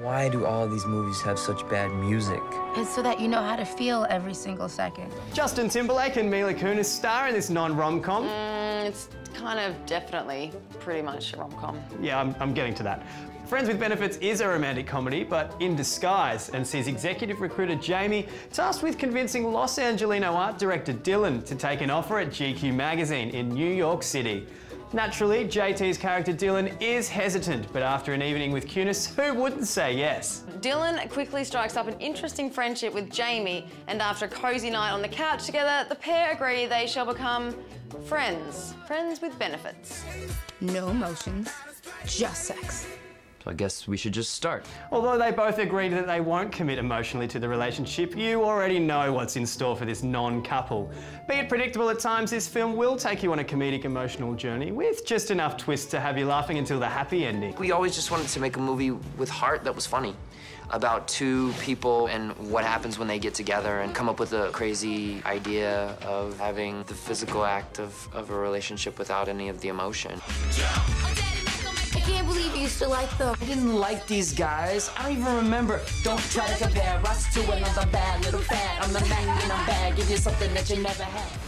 Why do all these movies have such bad music? It's so that you know how to feel every single second. Justin Timberlake and Mila Kunis star in this non-rom-com. Mm, it's kind of definitely pretty much a rom-com. Yeah, I'm, I'm getting to that. Friends with Benefits is a romantic comedy, but in disguise, and sees executive recruiter Jamie tasked with convincing Los Angelino art director Dylan to take an offer at GQ magazine in New York City. Naturally, JT's character Dylan is hesitant, but after an evening with Kunis, who wouldn't say yes? Dylan quickly strikes up an interesting friendship with Jamie, and after a cosy night on the couch together, the pair agree they shall become friends. Friends with benefits. No emotions, just sex. So I guess we should just start. Although they both agreed that they won't commit emotionally to the relationship, you already know what's in store for this non-couple. Be it predictable at times, this film will take you on a comedic emotional journey with just enough twists to have you laughing until the happy ending. We always just wanted to make a movie with heart that was funny about two people and what happens when they get together and come up with a crazy idea of having the physical act of, of a relationship without any of the emotion. I can't believe you used to like them. I didn't like these guys. I don't even remember. Don't try to compare us to another bad little fat. I'm the man in a bag. Give you something that you never had.